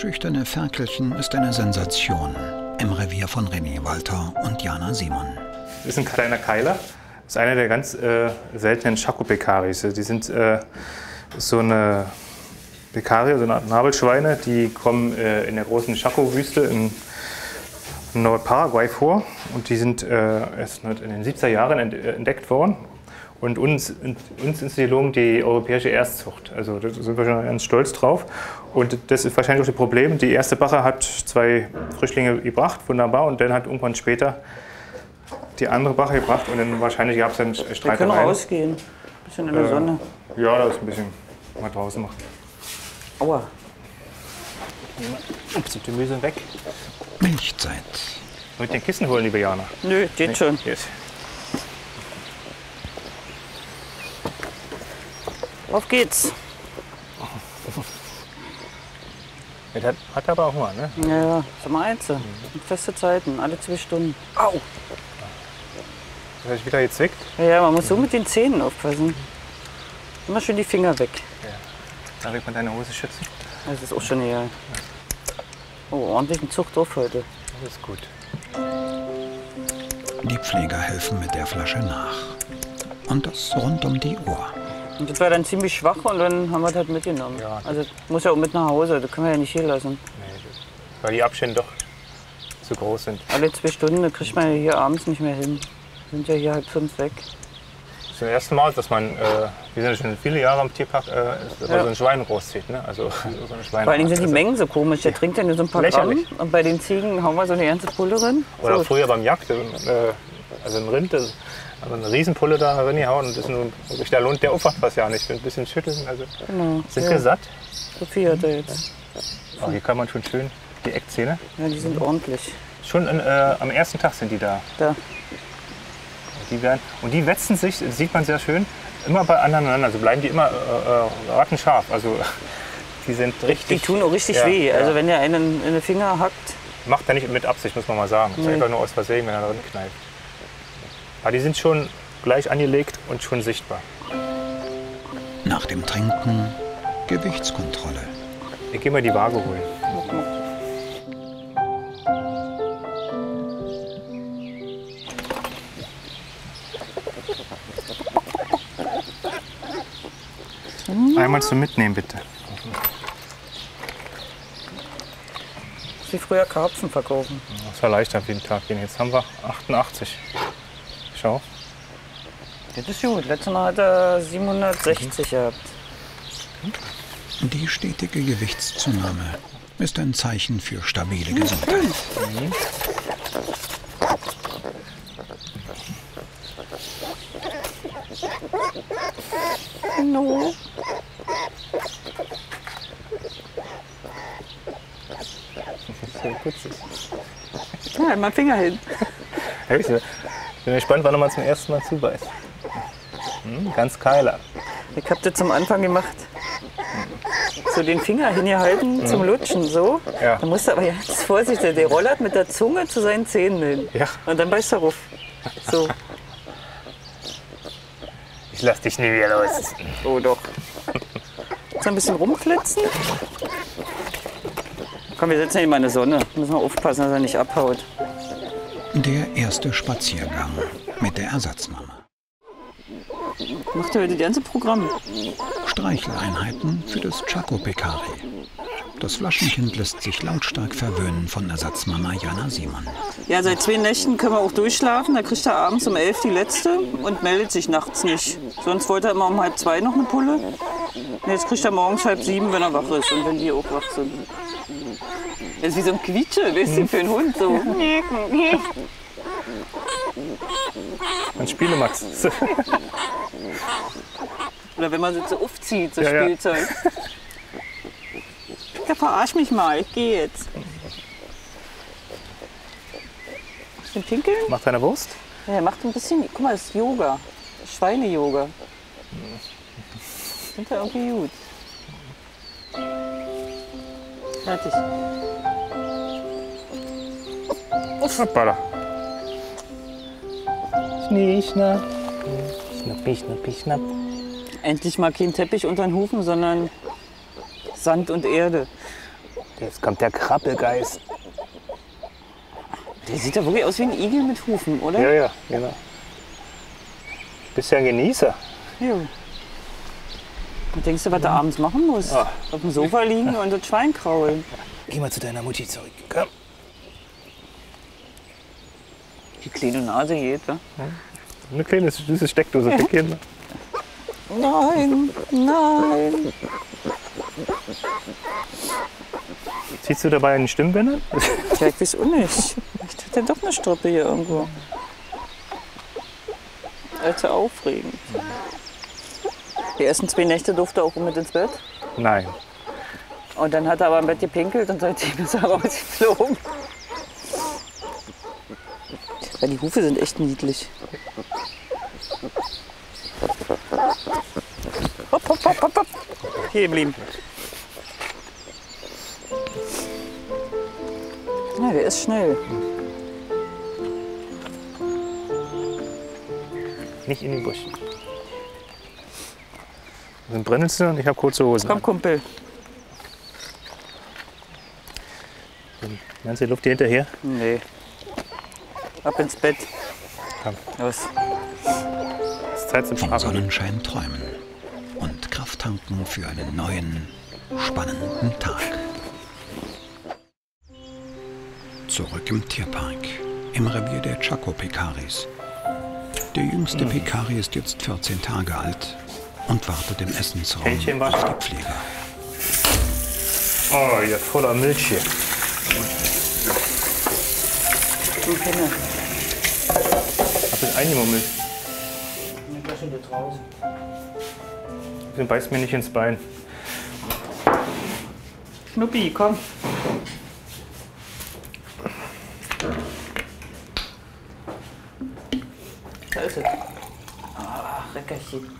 schüchterne Ferkelchen ist eine Sensation im Revier von René Walter und Jana Simon. Das ist ein kleiner Keiler. Das ist einer der ganz äh, seltenen Schakopekaris. Die sind äh, so eine Pekarie, so eine Nabelschweine, die kommen äh, in der großen Chaco-Wüste in Nordparaguay vor. Und die sind äh, erst in den 70er Jahren entdeckt worden. Und uns, uns ist gelungen die europäische Erstzucht. Also da sind wir schon ganz stolz drauf. Und das ist wahrscheinlich auch das Problem. Die erste Bache hat zwei Frischlinge gebracht, wunderbar. Und dann hat irgendwann später die andere Bache gebracht. Und dann wahrscheinlich gab es dann Streitereien. Wir können rausgehen. Ein bisschen in der äh, Sonne. Ja, da ist ein bisschen mal draußen machen. Aua. Ups, die Gemüse weg. Milchzeit. Mit den Kissen holen, liebe Jana? Nö, geht nee, schon. Yes. Auf geht's. Das hat, hat aber auch Hunger, ne? Ja, ja. Sag mal eins. Mhm. Feste Zeiten, alle zwei Stunden. Au! Hast du wieder gezwickt? Ja, man muss so mit den Zähnen aufpassen. Immer schön die Finger weg. Ja. Darf ich mal deine Hose schützen? Das ist auch schon eher. Oh, ordentlichen Zucht auf heute. Das ist gut. Die Pfleger helfen mit der Flasche nach. Und das rund um die Uhr. Und das war dann ziemlich schwach und dann haben wir das halt mitgenommen. Ja, also muss ja auch mit nach Hause, das können wir ja nicht hier lassen. Nee, weil die Abstände doch zu groß sind. Alle zwei Stunden, kriegt man ja hier abends nicht mehr hin. Wir sind ja hier halb fünf weg. Das ist das erste Mal, dass man, äh, wir sind schon viele Jahre am Tierpark, äh, ja. so ein Schwein großzieht. Ne? Also, so ein Schwein Vor Dingen sind die Mengen so komisch. Der trinkt ja nur so ein paar Lächerlich. Gramm und bei den Ziegen hauen wir so eine ganze Pulle drin. Oder so. früher beim Jagd, äh, also ein Rind, das, also eine Riesenpulle da reingehauen und das ist nur, wirklich, der lohnt, der aufwacht was ja nicht. Ein bisschen schütteln, also genau. sind ja. wir satt. So viel hat er jetzt. Oh, hier kann man schon schön die Eckzähne. Ja, die sind ordentlich. Schon in, äh, am ersten Tag sind die da. Da. Die werden, und die wetzen sich, das sieht man sehr schön, immer bei aneinander. Also bleiben die immer äh, äh rattenscharf. Also die sind richtig. Die tun auch richtig ja, weh. Ja. Also wenn der einen in den Finger hackt. Macht er nicht mit Absicht, muss man mal sagen. Nee. ist einfach nur aus Versehen, wenn er drin kneift. Aber die sind schon gleich angelegt und schon sichtbar. Nach dem Trinken Gewichtskontrolle. Ich gehe mal die Waage holen. Einmal zum Mitnehmen, bitte. Wie früher Karpfen verkaufen. Das war leicht auf jeden Tag. Jetzt haben wir 88. Schau. Das ist gut. Letztes Mal hat er 760 mhm. gehabt. Die stetige Gewichtszunahme ist ein Zeichen für stabile Gesundheit. Mhm. No. So putzig. Ja, mein Finger hin. Ich bin gespannt, wann er mal zum ersten Mal zubeißt. Hm, ganz keiler. Ich hab das zum Anfang gemacht. So den Finger hingehalten mhm. zum Lutschen, so. Ja. Da musst du aber jetzt vorsichtig, der rollert mit der Zunge zu seinen Zähnen hin. Ja. Und dann beißt er ruf. So. Ich lass dich nie wieder los. Oh doch. Jetzt ein bisschen rumflitzen. Komm, wir setzen ihn mal in die Sonne. Müssen wir aufpassen, dass er nicht abhaut. Der erste Spaziergang mit der Ersatznummer. Macht er heute das ganze Programm? Streicheleinheiten für das Chaco Pecari. Das Flaschenkind lässt sich lautstark verwöhnen von Ersatzmama Jana Simon. Ja, seit zwei Nächten können wir auch durchschlafen. Da kriegt er abends um elf die letzte und meldet sich nachts nicht. Sonst wollte er immer um halb zwei noch eine Pulle. Und jetzt kriegt er morgens halb sieben, wenn er wach ist und wenn wir auch wach sind. Das ist wie so ein Quietsche, weißt du, für einen Hund so. Ein Spielemax. Oder wenn man so aufzieht, so Ja, ja. Spielzeug. Ja, verarsch mich mal, ich gehe jetzt. Bisschen pinkeln? Macht deine Wurst? Ja, er macht ein bisschen, guck mal, das ist Yoga. Schweine-Yoga. Sind ja irgendwie gut. Fertig. Hoppala. Schnee, schnapp. Schnappi, schnappi, schnapp. Endlich mal kein Teppich unter den Hufen, sondern Sand und Erde. Jetzt kommt der Krabbelgeist. Der sieht ja wirklich aus wie ein Igel mit Hufen, oder? Ja, ja, genau. Bist ja ein Genießer. Ja. Und denkst du, was du abends machen musst? Ah. Auf dem Sofa liegen und das Schwein kraulen. Geh mal zu deiner Mutti zurück. Komm. Die kleine Nase geht, wa? Eine kleine süße Steckdose für Kinder. Nein, nein. Ziehst du dabei einen Stimmbänder? Ja, ich weiß auch nicht. Ich hatte doch eine Strippe hier irgendwo. Also aufregend. Die ersten zwei Nächte durfte er auch mit ins Bett. Nein. Und dann hat er aber im Bett gepinkelt und seitdem ist er rausgeflogen. Ja, die Hufe sind echt niedlich. Hopp, hopp, hopp, hopp, hopp. Hier geblieben. Ja, der ist schnell. Nicht in den Busch. Das sind Brennnesseln und ich habe kurze Hosen. Komm, Kumpel. Meinst du die Luft hier hinterher? Nee. Ab ins Bett. Komm. Los. Es ist Zeit zum Vom Schlafen. Sonnenschein träumen und Kraft tanken für einen neuen, spannenden Tag. Zurück im Tierpark, im Revier der Chaco Pekaris. Der jüngste Pekari ist jetzt 14 Tage alt und wartet im Essensraum Hähnchen auf die Pfleger. Oh, hier voller Milch hier. Du Pinne. Hab ich eingemummelt. Den beißt mir nicht ins Bein. Schnuppi, komm. Da ist es. Ach, Leckerchen.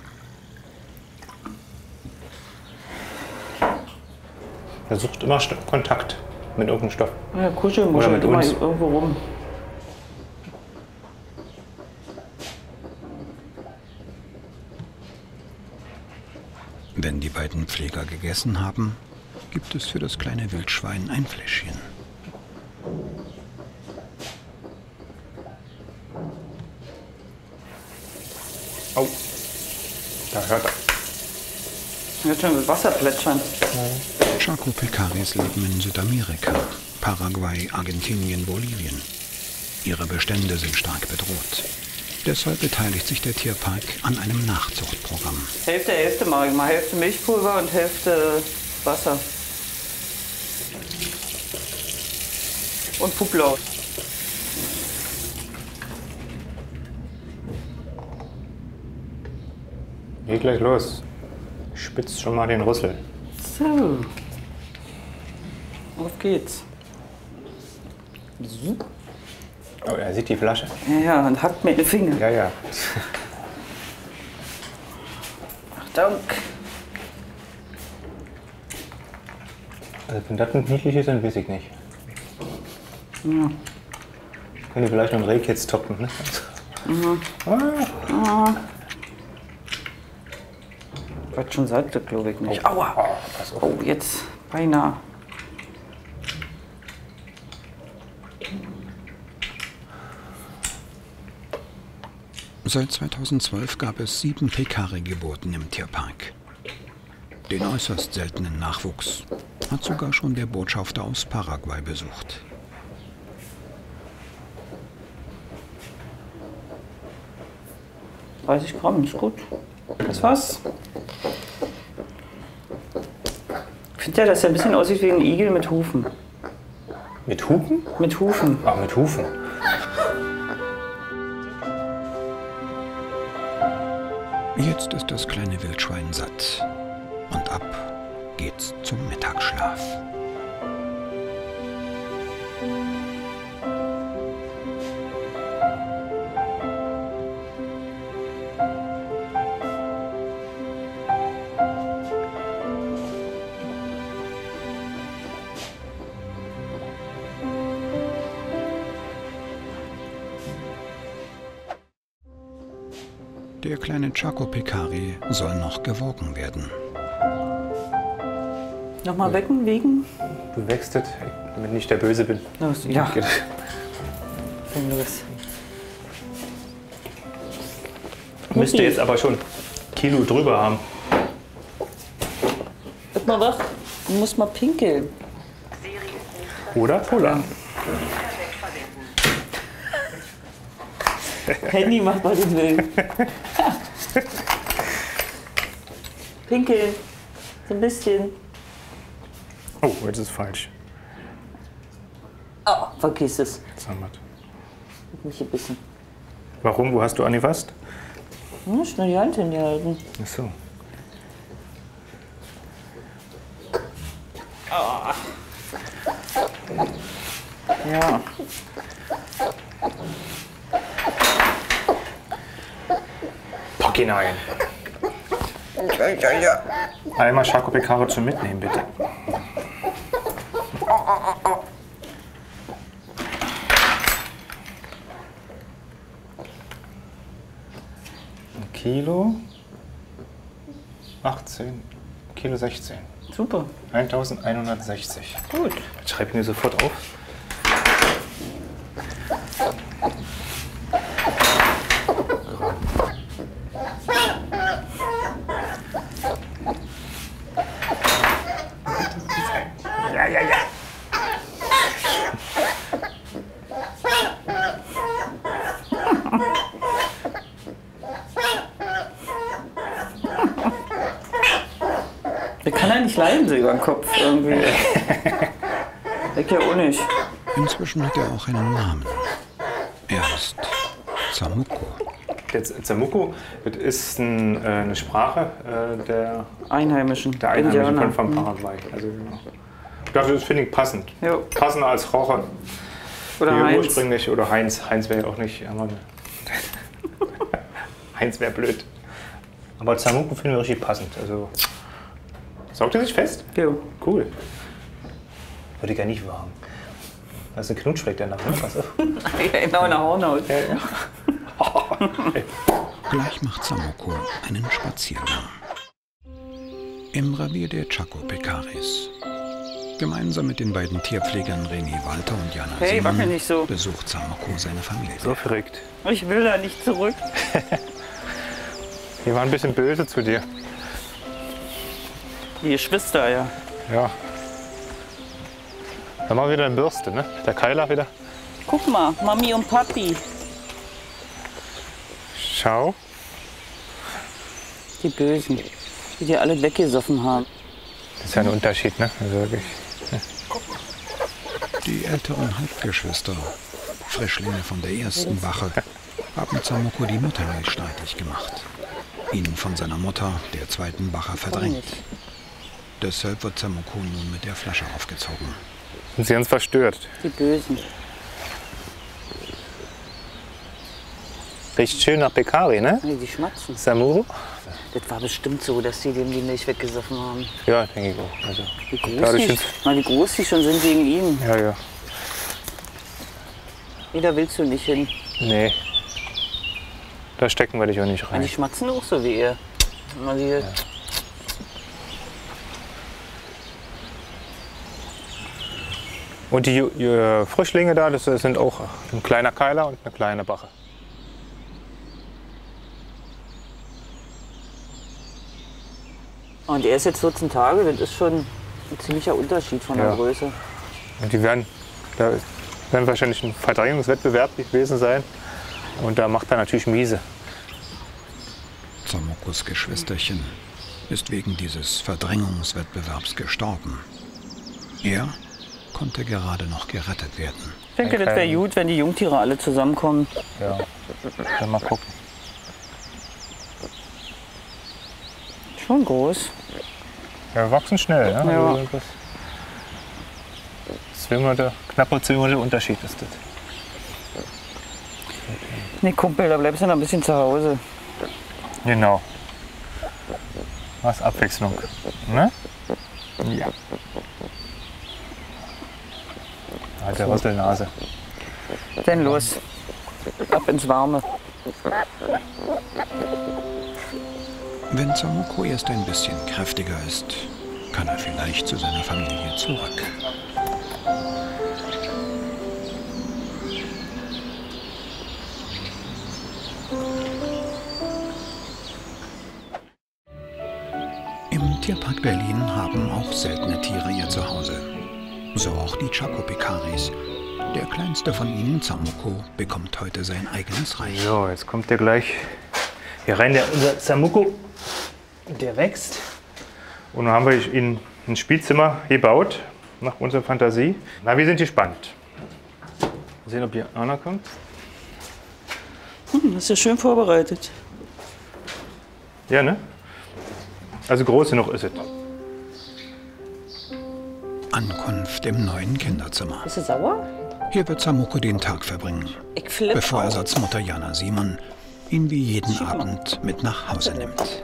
Er sucht immer St- Kontakt mit irgendeinem Stoff. Ja, Kuschelmuschel Oder mit immer uns. irgendwo rum. Wenn die beiden Pfleger gegessen haben, gibt es für das kleine Wildschwein ein Fläschchen. Au. Da hört er. Jetzt schon mit Wasser plätschern. Chaco Pecaris leben in Südamerika, Paraguay, Argentinien, Bolivien. Ihre Bestände sind stark bedroht. Deshalb beteiligt sich der Tierpark an einem Nachzuchtprogramm. Hälfte, Hälfte mache ich mal. Hälfte Milchpulver und Hälfte Wasser. Und Puplau. Geht gleich los. Spitzt schon mal den Rüssel. So. Auf geht's. Oh, er sieht die Flasche. Ja, ja, und hackt mir den Finger. Ja, ja. Achtung. Also wenn das nicht niedlich sind, weiß ich nicht. Ja. Könnte vielleicht noch ein Rehkitz toppen, ne? Was schon sagte, glaube ich nicht. Aua. Oh, pass auf. Oh, jetzt beinahe. Seit 2012 gab es sieben Pekari-Geburten im Tierpark. Den äußerst seltenen Nachwuchs hat sogar schon der Botschafter aus Paraguay besucht. Weiß ich Gramm, ist gut. Das war's. Ich finde ja, dass er ein bisschen aussieht wie ein Igel mit Hufen. Mit Hupen? Mit Hufen. Ah, mit Hufen. Jetzt ist das kleine Wildschwein satt. Und ab geht's zum Mittagsschlaf. Der kleine Chaco Pecari soll noch gewogen werden. Nochmal wecken, wiegen? Du wächst es, damit ich nicht der Böse bin. Los, ja. Fang los. Müsste jetzt aber schon Kilo drüber haben. Wird mal wach. Du musst mal pinkeln. Oder Polar. Handy macht mal den Willen. pinkeln. So ein bisschen. Oh, jetzt ist falsch. Oh, vergiss es. Hat mich gebissen. Warum? Wo hast du angefasst? Hm, schnell die Hand hinhalten. Ach so. Ja. Pack ihn ein. Einmal Chaco Pecaro zum Mitnehmen, bitte. Ein Kilo 18, Kilo 16. Super. 1160. Gut. Ich schreibe mir sofort auf. Ja, ja, ja. Ja nicht leiden, so über den Kopf irgendwie. Weg ja auch nicht. Inzwischen hat er auch einen Namen. Er ist Zamuko. Das ist ein, äh, eine Sprache äh, der, Einheimischen. der Einheimischen Indianer. von, von Paraguay. Also, genau. Ich dachte, das finde ich passend. Ja. Passender als Roche. Oder Heinz. ursprünglich. Oder Heinz. Heinz wäre ja auch nicht. Aber Heinz wäre blöd. Aber Zamuku finde ich richtig passend. Also, saugt er sich fest? Jo. Cool. Würde ich ja nicht wagen. Das ist ein Knutschfleck danach. Ne? Ja, genau in der Hornhaut. Gleich macht Samoko einen Spaziergang. Im Revier der Chaco Pecaris. Gemeinsam mit den beiden Tierpflegern René Walter und Jana Hey, Simon so. besucht Samoko seine Familie. So verrückt. Ich will da nicht zurück. Wir waren ein bisschen böse zu dir. Die Geschwister, ja. Ja. Dann machen wir wieder eine Bürste, ne? Der Keiler wieder. Guck mal, Mami und Papi. Schau. Die Bösen. Die dir alle weggesoffen haben. Das ist ja ein Unterschied, ne? Also wirklich. Die älteren Halbgeschwister, Frischlinge von der ersten Wache, haben Zamoko die Muttermilch streitig gemacht. Ihn von seiner Mutter, der zweiten Wache, verdrängt. Deshalb wird Zamoko nun mit der Flasche aufgezogen. Sind sie ganz verstört. Die Bösen. Riecht schön nach Pekari, ne? Nee, die schmatzen. Samuru? Das war bestimmt so, dass die dem die Milch weggesoffen haben. Ja, denke ich auch. Also, Wie groß, die, na, wie groß die schon sind wegen ihm. ja, ja. Nee, da willst du nicht hin. Nee. Da stecken wir dich auch nicht Die rein. schmatzen auch so wie ihr. Mal die, Und die Ju- Frischlinge da, das sind auch ein kleiner Keiler und eine kleine Bache. Und er ist jetzt 14 Tage, das ist schon ein ziemlicher Unterschied von der Ja. Größe. Und die werden, da werden wahrscheinlich ein Verdrängungswettbewerb gewesen sein. Und da macht er natürlich miese. Zamokos Geschwisterchen ist wegen dieses Verdrängungswettbewerbs gestorben. Er konnte gerade noch gerettet werden. Ich denke, das wäre gut, wenn die Jungtiere alle zusammenkommen. Ja. Mal gucken. Schon groß. Ja, wir wachsen schnell. Ja? Ja. Also das zwei Monate, knappe zwei Monate Unterschied ist das. Nee, Kumpel, da bleibst du noch ein bisschen zu Hause. Genau. Was Abwechslung. Ne? Ja. Der Rüsselnase. Denn los. Ab ins Warme. Wenn Zamoko erst ein bisschen kräftiger ist, kann er vielleicht zu seiner Familie zurück. Im Tierpark Berlin haben auch seltene Tiere ihr Zuhause. So auch die Chacopekaris. Der kleinste von ihnen, Zamoko, bekommt heute sein eigenes Reich. So, jetzt kommt der gleich hier rein, der, unser Samuko. Der wächst. Und dann haben wir ihn ein Spielzimmer gebaut, nach unserer Fantasie. Na, wir sind gespannt. Mal sehen, ob hier Anna kommt. Hm, das ist ja schön vorbereitet. Ja, ne? Also groß genug ist es. Ankunft im neuen Kinderzimmer. Bist du sauer? Hier wird Samoko den Tag verbringen, bevor Ersatzmutter Jana Simon ihn wie jeden Abend mit nach Hause nimmt.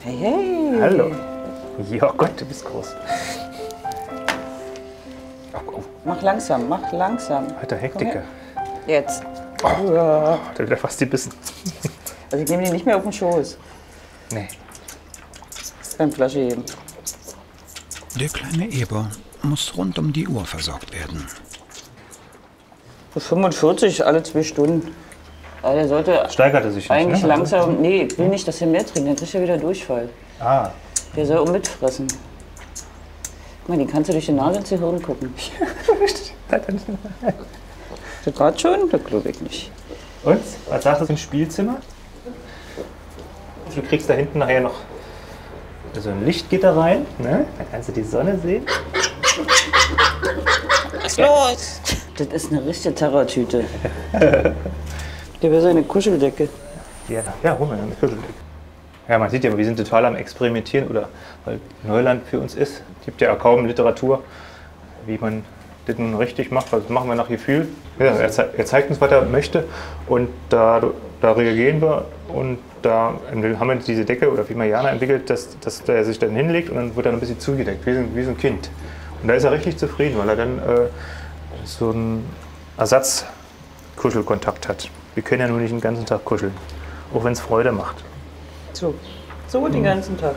Hey, hey. Hallo. Ja Gott, du bist groß. Oh, oh, Mach langsam, mach langsam. alter Hektiker. Jetzt. Der hat wieder fast gebissen. Also ich nehme die nicht mehr auf den Schoß. Nee. Beim Flasche heben. Der kleine Eber muss rund um die Uhr versorgt werden. Bis 45, alle zwei Stunden. Aber der sollte Steigert er sich nicht, eigentlich ne? langsam. Nee, ich will nicht, dass er mehr trinkt, dann kriegt er wieder Durchfall. Ah, Der soll auch mitfressen. Guck mal, den kannst du durch die Nase ins Gehirn gucken. Das gerade schon? Das glaube ich nicht. Und? Was sagst du zum Spielzimmer? Du kriegst da hinten nachher noch so ein Lichtgitter rein. Ne? Da kannst du die Sonne sehen. Was los? Das ist eine richtige Terrortüte. Der will seine Kuscheldecke. Ja, ja hol mal eine Kuscheldecke. Ja, man sieht ja, wir sind total am Experimentieren oder weil Neuland für uns ist. Es gibt ja kaum Literatur, wie man das nun richtig macht. Also das machen wir nach Gefühl. Ja, er, er zeigt uns, was er möchte und da, da reagieren wir und da haben wir diese Decke oder wie Mariana entwickelt, dass, dass er sich dann hinlegt und dann wird er ein bisschen zugedeckt, wie so, wie so ein Kind. Und da ist er richtig zufrieden, weil er dann äh, so einen Ersatzkuschelkontakt hat. Wir können ja nur nicht den ganzen Tag kuscheln, auch wenn es Freude macht. So. So den ganzen Tag.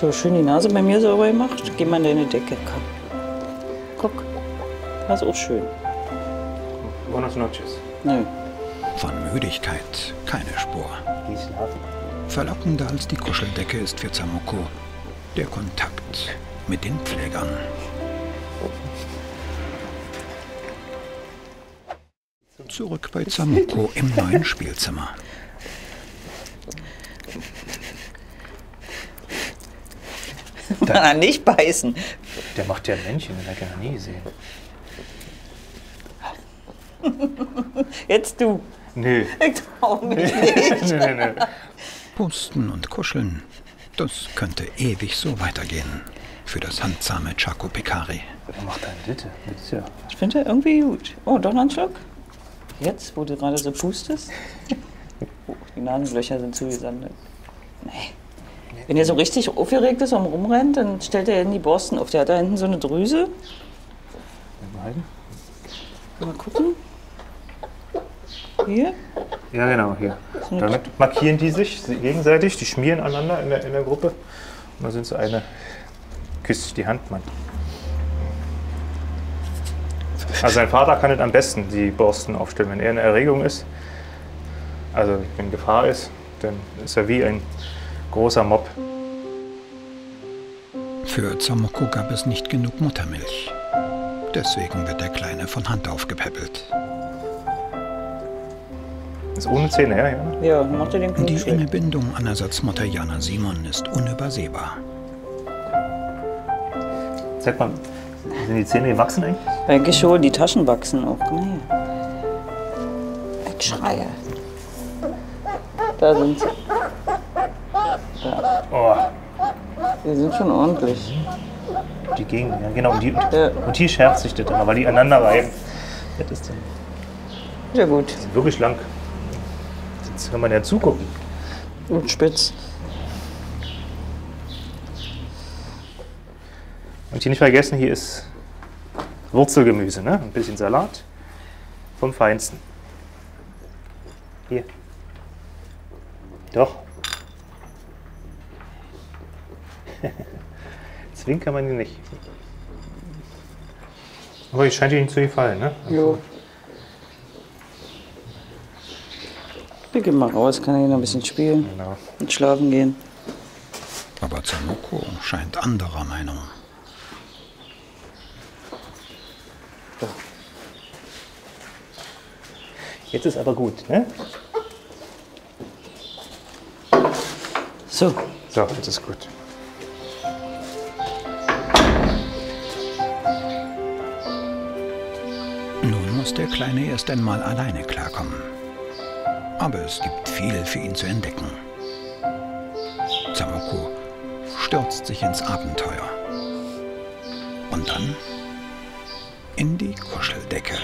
So, schön die Nase bei mir sauber gemacht. Geh mal in deine Decke. Komm. Guck. Das ist auch schön. Buenas noches. Nö. Von Müdigkeit keine Spur. Geh schlafen. Verlockender als die Kuscheldecke ist für Zamoko der Kontakt mit den Pflegern. Zurück bei Zamoko im neuen Spielzimmer. Na, nicht beißen. Der macht ja ein Männchen, den hat er noch nie gesehen. Jetzt du. Nö. Ich trau mich nicht. nö, nö, nö. Pusten und kuscheln, das könnte ewig so weitergehen für das handsame Chaco Picari. Wer macht denn Ditte? Ja. Ich finde er irgendwie gut. Oh, doch noch ein Schluck? Jetzt, wo du gerade so pustest? Oh, die Nasenlöcher sind zugesandet. Nee. Wenn er so richtig aufgeregt ist und rumrennt, dann stellt er in die Borsten auf. Der hat da hinten so eine Drüse. Mal gucken. Hier. Ja, genau, hier. Damit markieren die sich gegenseitig, die schmieren aneinander in der, in der Gruppe. Und dann sind so eine, küsst sich die Hand, Mann. Also sein Vater kann es am besten die Borsten aufstellen, wenn er in Erregung ist. Also wenn Gefahr ist, dann ist er wie ein großer Mob. Für Zamoko gab es nicht genug Muttermilch. Deswegen wird der Kleine von Hand aufgepäppelt. Ist ohne Zähne, ja, ja. Ja, macht er den Die Knopf enge. Bindung an Ersatzmutter Jana Simon ist unübersehbar. Sag mal, sind die Zähne gewachsen eigentlich? Eigentlich schon, die Taschen wachsen auch. Ich schreie. Da sind sie. Oh, Die sind schon ordentlich. die Gegend, ja genau. Und, die, Ja. und hier schärft sich das dann, weil die aneinander reiben. Das ist dann Ja gut. sind wirklich lang. Jetzt kann man ja zugucken. Und spitz. Und hier nicht vergessen, hier ist Wurzelgemüse, ne? ein bisschen Salat. Vom Feinsten. Hier. Doch. Zwingen kann man ihn nicht. Aber ich scheint Ihnen zu gefallen, ne? Jo. Wir gehen mal raus, kann er hier noch ein bisschen spielen Genau. und schlafen gehen. Aber Zamoko scheint anderer Meinung. Jetzt ist aber gut, ne? So, So, jetzt ist gut. Muss der Kleine erst einmal alleine klarkommen. Aber es gibt viel für ihn zu entdecken. Zamoko stürzt sich ins Abenteuer. Und dann in die Kuscheldecke.